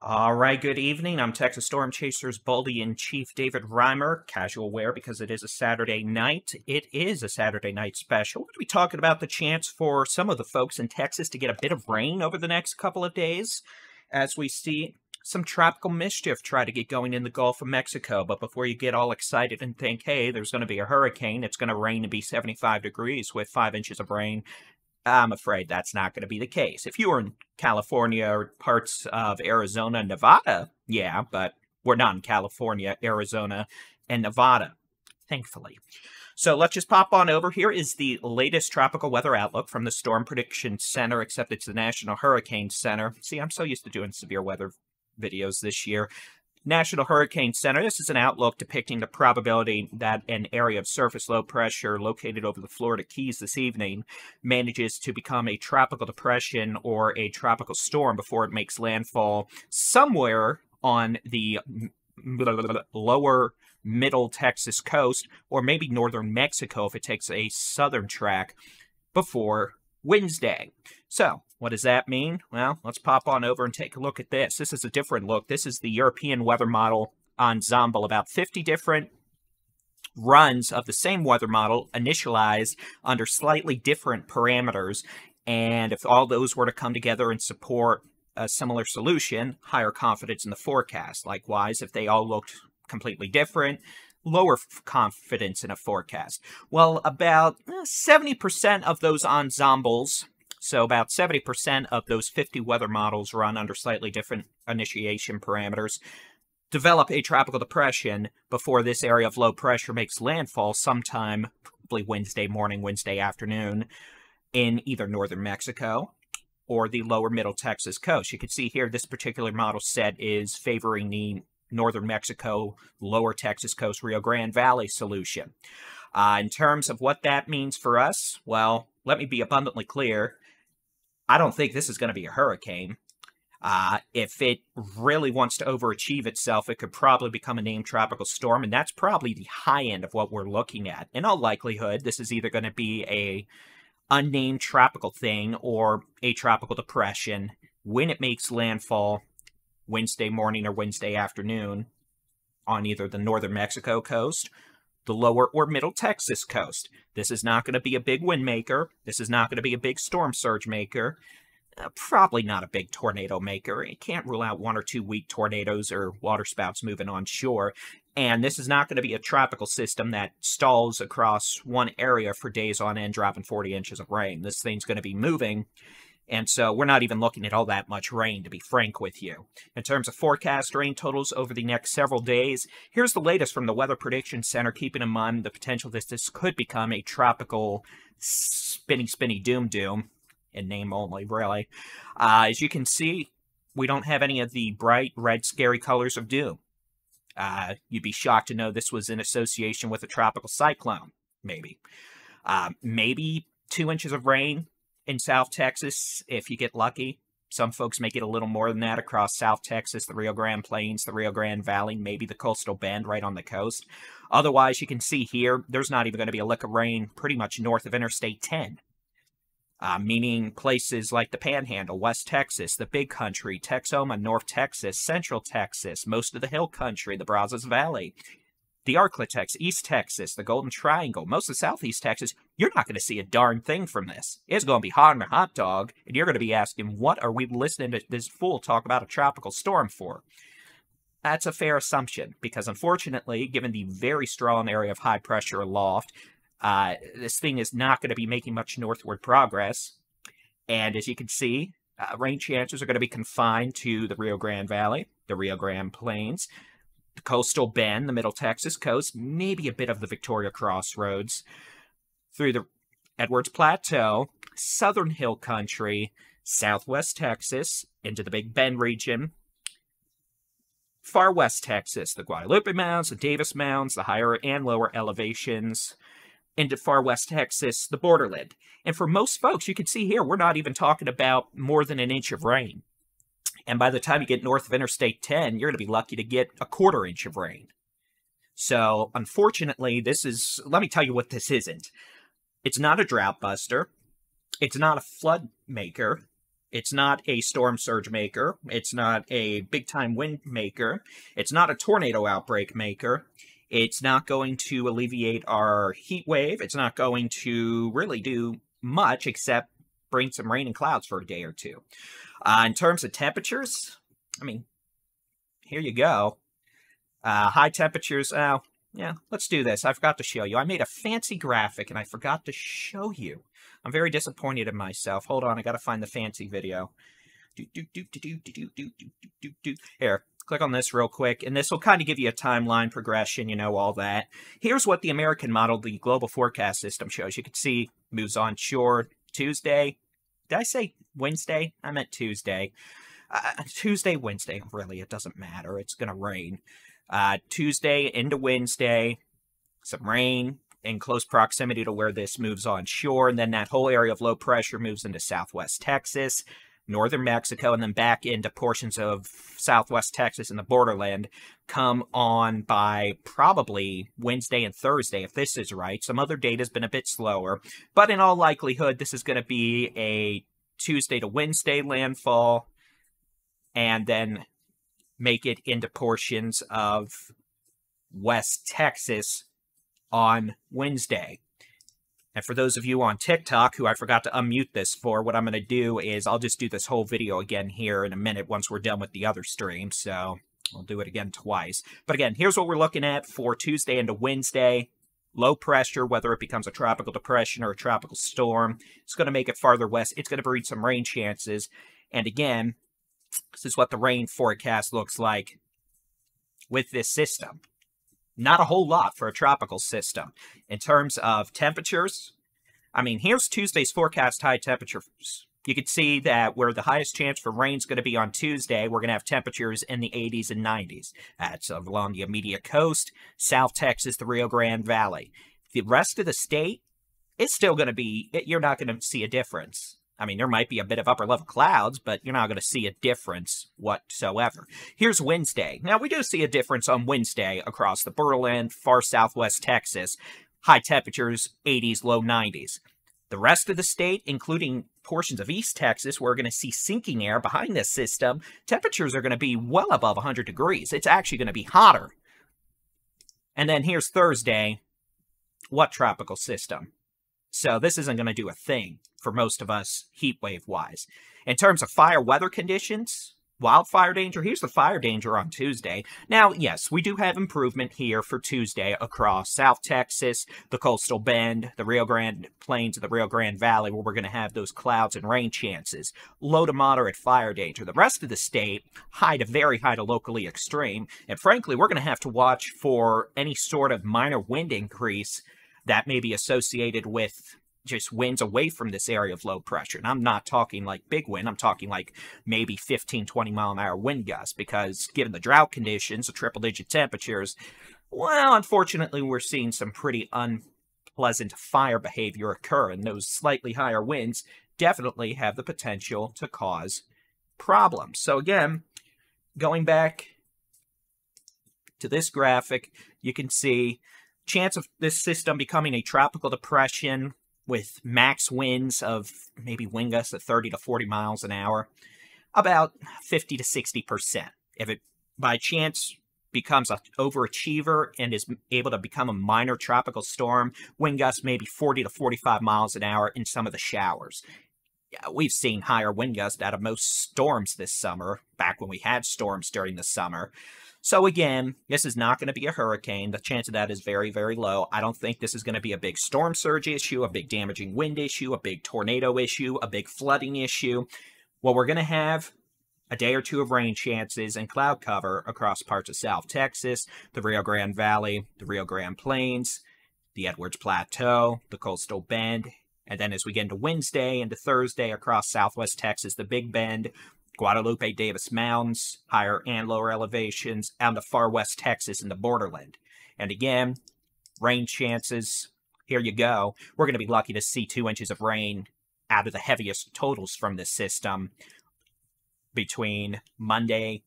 All right, good evening. I'm Texas Storm Chasers Baldy in Chief David Reimer. Casual wear because it is a Saturday night. It is a Saturday night special. We're going to be talking about the chance for some of the folks in Texas to get a bit of rain over the next couple of days as we see some tropical mischief try to get going in the Gulf of Mexico. But before you get all excited and think, hey, there's going to be a hurricane, it's going to rain and be 75 degrees with five inches of rain, I'm afraid that's not going to be the case. If you were in California or parts of Arizona, Nevada, yeah, but we're not in California, Arizona, and Nevada, thankfully. So let's just pop on over. Here is the latest tropical weather outlook from the Storm Prediction Center, except it's the National Hurricane Center. See, I'm so used to doing severe weather videos this year. National Hurricane Center. This is an outlook depicting the probability that an area of surface low pressure located over the Florida Keys this evening manages to become a tropical depression or a tropical storm before it makes landfall somewhere on the lower middle Texas coast or maybe northern Mexico if it takes a southern track before Wednesday. So, what does that mean? Well, let's pop on over and take a look at this. This is a different look. This is the European weather model ensemble. About 50 different runs of the same weather model initialized under slightly different parameters. And if all those were to come together and support a similar solution, higher confidence in the forecast. Likewise, if they all looked completely different, lower confidence in a forecast. Well, about 70% eh, of those ensembles so about 70% of those 50 weather models run under slightly different initiation parameters. Develop a tropical depression before this area of low pressure makes landfall sometime, probably Wednesday morning, Wednesday afternoon, in either northern Mexico or the lower middle Texas coast. You can see here this particular model set is favoring the northern Mexico, lower Texas coast, Rio Grande Valley solution. Uh, in terms of what that means for us, well, let me be abundantly clear. I don't think this is going to be a hurricane. Uh, if it really wants to overachieve itself, it could probably become a named tropical storm, and that's probably the high end of what we're looking at. In all likelihood, this is either going to be a unnamed tropical thing or a tropical depression when it makes landfall Wednesday morning or Wednesday afternoon on either the northern Mexico coast the lower or middle Texas coast. This is not going to be a big wind maker. This is not going to be a big storm surge maker. Uh, probably not a big tornado maker. You can't rule out one or two weak tornadoes or waterspouts moving on shore. And this is not going to be a tropical system that stalls across one area for days on end, dropping 40 inches of rain. This thing's going to be moving and so we're not even looking at all that much rain, to be frank with you. In terms of forecast rain totals over the next several days, here's the latest from the Weather Prediction Center, keeping in mind the potential that this could become a tropical spinny, spinny doom doom, in name only, really. Uh, as you can see, we don't have any of the bright red, scary colors of doom. Uh, you'd be shocked to know this was in association with a tropical cyclone, maybe. Uh, maybe two inches of rain in South Texas, if you get lucky. Some folks may get a little more than that across South Texas, the Rio Grande Plains, the Rio Grande Valley, maybe the coastal bend right on the coast. Otherwise, you can see here, there's not even going to be a lick of rain pretty much north of Interstate 10. Uh, meaning places like the Panhandle, West Texas, the Big Country, Texoma, North Texas, Central Texas, most of the Hill Country, the Brazos Valley, the Arklatex, East Texas, the Golden Triangle, most of Southeast Texas, you're not going to see a darn thing from this. It's going to be hot on a hot dog, and you're going to be asking, what are we listening to this fool talk about a tropical storm for? That's a fair assumption, because unfortunately, given the very strong area of high pressure aloft, uh, this thing is not going to be making much northward progress. And as you can see, uh, rain chances are going to be confined to the Rio Grande Valley, the Rio Grande Plains, the coastal bend, the middle Texas coast, maybe a bit of the Victoria Crossroads, through the Edwards Plateau, southern hill country, southwest Texas, into the Big Bend region, far west Texas, the Guadalupe Mountains, the Davis Mountains, the higher and lower elevations, into far west Texas, the borderland. And for most folks, you can see here, we're not even talking about more than an inch of rain. And by the time you get north of Interstate 10, you're going to be lucky to get a quarter inch of rain. So, unfortunately, this is, let me tell you what this isn't. It's not a drought buster. It's not a flood maker. It's not a storm surge maker. It's not a big time wind maker. It's not a tornado outbreak maker. It's not going to alleviate our heat wave. It's not going to really do much except bring some rain and clouds for a day or two. Uh, in terms of temperatures, I mean, here you go. Uh, high temperatures, oh, yeah, let's do this. I forgot to show you. I made a fancy graphic and I forgot to show you. I'm very disappointed in myself. Hold on, I gotta find the fancy video. Do, do, do, do, do, do, do, do, do, do. Here, click on this real quick, and this will kind of give you a timeline progression, you know, all that. Here's what the American model, the global forecast system shows. You can see moves on shore Tuesday. Did I say Wednesday? I meant Tuesday. Uh, Tuesday, Wednesday, really, it doesn't matter. It's going to rain. Uh, Tuesday into Wednesday, some rain in close proximity to where this moves on shore, and then that whole area of low pressure moves into southwest Texas, northern Mexico, and then back into portions of southwest Texas and the borderland come on by probably Wednesday and Thursday, if this is right. Some other data has been a bit slower, but in all likelihood, this is going to be a Tuesday to Wednesday landfall, and then make it into portions of West Texas on Wednesday. And for those of you on TikTok who I forgot to unmute this for, what I'm going to do is I'll just do this whole video again here in a minute once we're done with the other stream. So I'll do it again twice. But again, here's what we're looking at for Tuesday into Wednesday. Low pressure, whether it becomes a tropical depression or a tropical storm, it's going to make it farther west. It's going to breed some rain chances. And again, this is what the rain forecast looks like with this system. Not a whole lot for a tropical system. In terms of temperatures, I mean, here's Tuesday's forecast high temperatures. You can see that where the highest chance for rain is going to be on Tuesday, we're going to have temperatures in the 80s and 90s. That's along the immediate coast, South Texas, the Rio Grande Valley. The rest of the state, it's still going to be, you're not going to see a difference. I mean, there might be a bit of upper level clouds, but you're not going to see a difference whatsoever. Here's Wednesday. Now, we do see a difference on Wednesday across the borderland, far southwest Texas. High temperatures, 80s, low 90s. The rest of the state, including portions of East Texas, we're going to see sinking air behind this system. Temperatures are going to be well above 100 degrees. It's actually going to be hotter. And then here's Thursday. What tropical system? So this isn't going to do a thing for most of us heat wave wise. In terms of fire weather conditions, wildfire danger, here's the fire danger on Tuesday. Now, yes, we do have improvement here for Tuesday across South Texas, the coastal bend, the Rio Grande plains the Rio Grande Valley, where we're going to have those clouds and rain chances. Low to moderate fire danger. The rest of the state, high to very high to locally extreme. And frankly, we're going to have to watch for any sort of minor wind increase that may be associated with just winds away from this area of low pressure. And I'm not talking like big wind, I'm talking like maybe 15, 20 mile an hour wind gusts because given the drought conditions, the triple digit temperatures, well, unfortunately, we're seeing some pretty unpleasant fire behavior occur, and those slightly higher winds definitely have the potential to cause problems. So, again, going back to this graphic, you can see chance of this system becoming a tropical depression with max winds of maybe wind gusts at 30 to 40 miles an hour, about 50 to 60%. If it by chance becomes an overachiever and is able to become a minor tropical storm, wind gusts maybe 40 to 45 miles an hour in some of the showers. Yeah, we've seen higher wind gusts out of most storms this summer, back when we had storms during the summer. So again, this is not going to be a hurricane. The chance of that is very, very low. I don't think this is going to be a big storm surge issue, a big damaging wind issue, a big tornado issue, a big flooding issue. What we're going to have a day or two of rain chances and cloud cover across parts of South Texas, the Rio Grande Valley, the Rio Grande Plains, the Edwards Plateau, the Coastal Bend, and then as we get into Wednesday into Thursday across Southwest Texas, the Big Bend, Guadalupe Davis Mountains, higher and lower elevations, out to far west Texas in the borderland. And again, rain chances, here you go. We're going to be lucky to see two inches of rain out of the heaviest totals from this system between Monday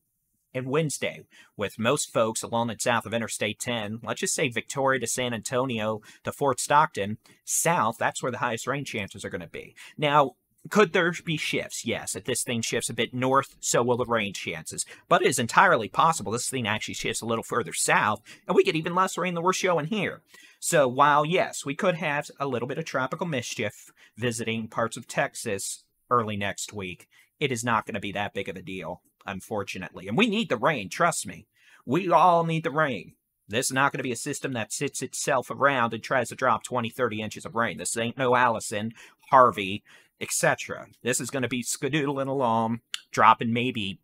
and Wednesday, with most folks along and south of Interstate 10, let's just say Victoria to San Antonio to Fort Stockton, south, that's where the highest rain chances are going to be. Now, Could there be shifts? Yes. If this thing shifts a bit north, so will the rain chances. But it is entirely possible this thing actually shifts a little further south, and we get even less rain than we're showing here. So while, yes, we could have a little bit of tropical mischief visiting parts of Texas early next week, it is not going to be that big of a deal, unfortunately. And we need the rain, trust me. We all need the rain. This is not going to be a system that sits itself around and tries to drop 20, 30 inches of rain. This ain't no Allison, Harvey, etc. This is going to be skadoodling along, dropping maybe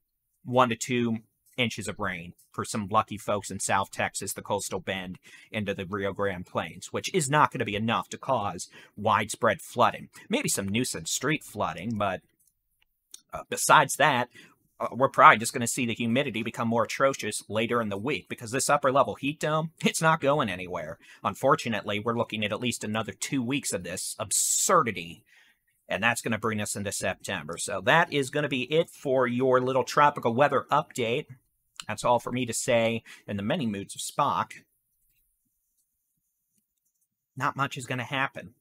one to two inches of rain for some lucky folks in South Texas, the coastal bend into the Rio Grande Plains, which is not going to be enough to cause widespread flooding. Maybe some nuisance street flooding, but uh, besides that, uh, we're probably just going to see the humidity become more atrocious later in the week because this upper level heat dome, it's not going anywhere. Unfortunately, we're looking at at least another two weeks of this absurdity and that's going to bring us into September. So that is going to be it for your little tropical weather update. That's all for me to say in the many moods of Spock. Not much is going to happen.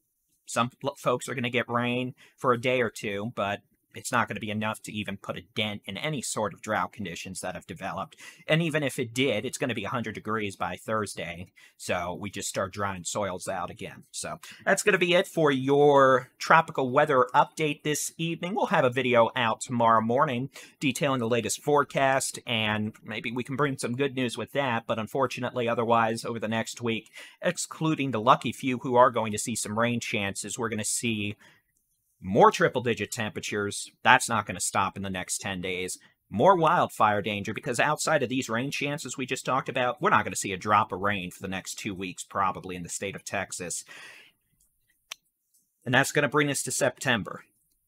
Some folks are going to get rain for a day or two, but it's not going to be enough to even put a dent in any sort of drought conditions that have developed. And even if it did, it's going to be 100 degrees by Thursday. So we just start drying soils out again. So that's going to be it for your tropical weather update this evening. We'll have a video out tomorrow morning detailing the latest forecast, and maybe we can bring some good news with that. But unfortunately, otherwise, over the next week, excluding the lucky few who are going to see some rain chances, we're going to see more triple digit temperatures. That's not going to stop in the next 10 days. More wildfire danger because outside of these rain chances we just talked about, we're not going to see a drop of rain for the next two weeks, probably in the state of Texas. And that's going to bring us to September.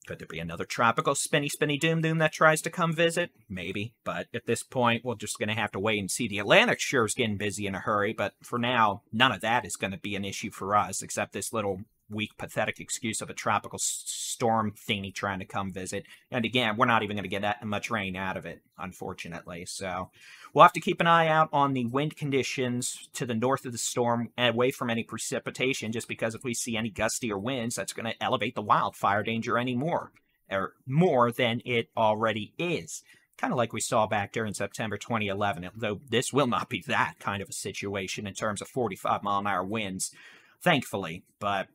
Could there be another tropical spinny spinny doom doom that tries to come visit? Maybe, but at this point, we're just going to have to wait and see. The Atlantic sure is getting busy in a hurry, but for now, none of that is going to be an issue for us, except this little weak, pathetic excuse of a tropical storm thingy trying to come visit. And again, we're not even going to get that much rain out of it, unfortunately. So we'll have to keep an eye out on the wind conditions to the north of the storm away from any precipitation, just because if we see any gustier winds, that's going to elevate the wildfire danger any more, or more than it already is kind of like we saw back during September 2011, though this will not be that kind of a situation in terms of 45 mile an hour winds, thankfully. But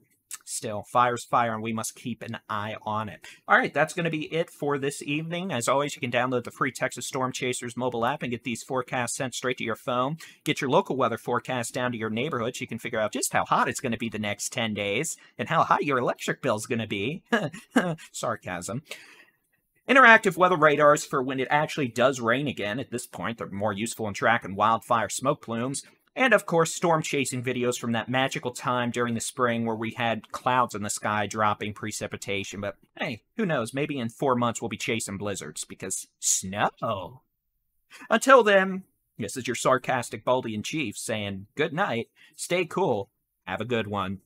still, fire's fire, and we must keep an eye on it. All right, that's going to be it for this evening. As always, you can download the free Texas Storm Chasers mobile app and get these forecasts sent straight to your phone. Get your local weather forecast down to your neighborhood so you can figure out just how hot it's going to be the next 10 days and how high your electric bill is going to be. Sarcasm. Interactive weather radars for when it actually does rain again. At this point, they're more useful in tracking wildfire smoke plumes. And of course, storm chasing videos from that magical time during the spring where we had clouds in the sky dropping precipitation. But hey, who knows? Maybe in four months we'll be chasing blizzards because snow. Until then, this is your sarcastic Baldy in Chief saying good night, stay cool, have a good one.